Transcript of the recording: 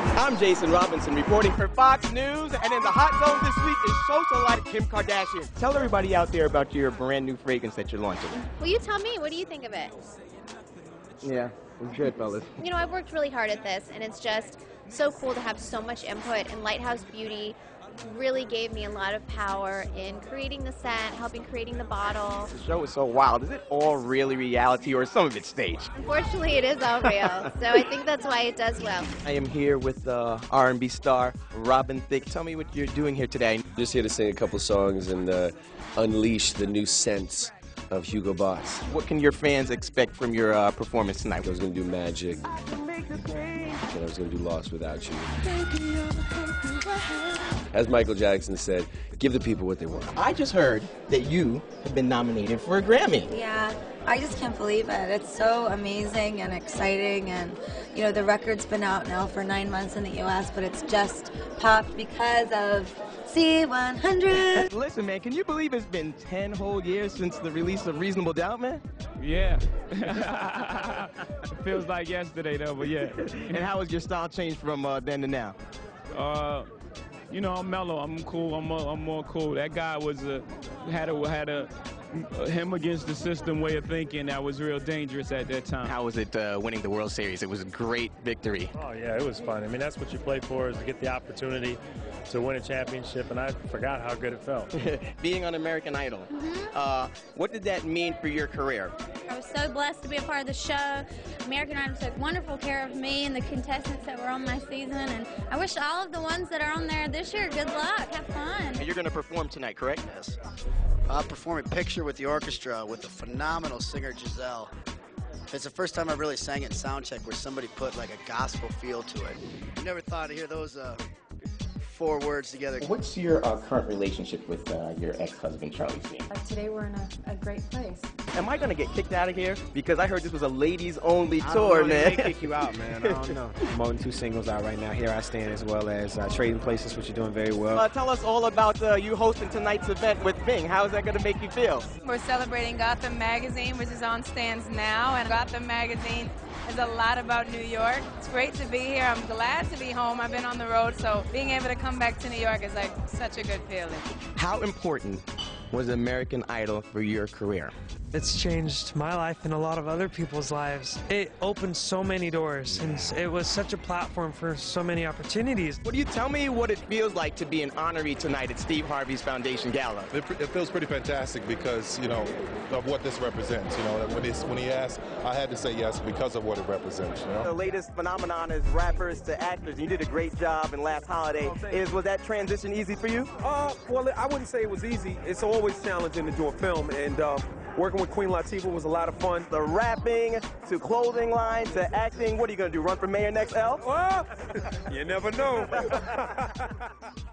I'm Jason Robinson reporting for Fox News, and in the hot zone this week is socialite Kim Kardashian. Tell everybody out there about your brand new fragrance that you're launching. Well, you tell me. What do you think of it? Yeah, I'm good, fellas. You know, I've worked really hard at this, and it's just so cool to have so much input. And Lighthouse Beauty really gave me a lot of power in creating the scent, helping creating the bottle. The show is so wild. Is it all really reality, or some of it staged? Unfortunately, it is all real, so I think that's why it does well. I am here with uh, R&B star Robin Thicke. Tell me what you're doing here today. Just here to sing a couple songs and uh, unleash the new sense of Hugo Boss. What can your fans expect from your uh, performance tonight? I was going to do Magic, and I was going to do Lost Without You. As Michael Jackson said, give the people what they want. I just heard that you have been nominated for a Grammy. Yeah, I just can't believe it. It's so amazing and exciting, and you know the record's been out now for nine months in the U.S., but it's just popped because of Z100. Listen, man, can you believe it's been 10 whole years since the release of Reasonable Doubt, man? Yeah. it feels like yesterday, though, but yeah. And how has your style changed from uh, then to now? Uh, you know, I'm mellow. I'm cool. I'm more, I'm more cool. That guy was a had a had a him against the system way of thinking that was real dangerous at that time. How was it uh, winning the World Series? It was a great victory. Oh yeah, it was fun. I mean, that's what you play for is to get the opportunity to win a championship, and I forgot how good it felt. Being on American Idol, uh, what did that mean for your career? I was so blessed to be a part of the show. American Idol took wonderful care of me and the contestants that were on my season, and I wish all of the ones that are on there this year good luck. Have fun. And you're going to perform tonight, correct? Yes. I'll perform a picture with the orchestra with the phenomenal singer Giselle. It's the first time I really sang it in soundcheck where somebody put like a gospel feel to it. You never thought to hear those uh, four words together. What's your uh, current relationship with uh, your ex-husband, Charlie Sheen? Uh, today we're in a, a great place. Am I going to get kicked out of here? Because I heard this was a ladies-only I tour, don't know, man. They kick you out, man. I don't know. Promoting two singles out right now. Here I stand, as well as uh, Trading Places, which you're doing very well. Uh, tell us all about uh, you hosting tonight's event with How is that going to make you feel? We're celebrating Gotham Magazine, which is on stands now, and Gotham Magazine is a lot about New York. It's great to be here. I'm glad to be home. I've been on the road, so being able to come back to New York is like such a good feeling. How important was American Idol for your career? It's changed my life and a lot of other people's lives. It opened so many doors, and it was such a platform for so many opportunities. Would you tell me what it feels like to be an honoree tonight at Steve Harvey's Foundation Gala? It, it feels pretty fantastic because, you know, of what this represents. You know, when, when he asked, I had to say yes because of what it represents, you know? The latest phenomenon is rappers to actors. You did a great job in last holiday. Is Was that transition easy for you? Uh, well, I wouldn't say it was easy. It's always challenging to do a film, and uh, working with Queen Latifah was a lot of fun. The rapping to clothing line to acting. What are you going to do? Run for mayor next, L? Well, you never know.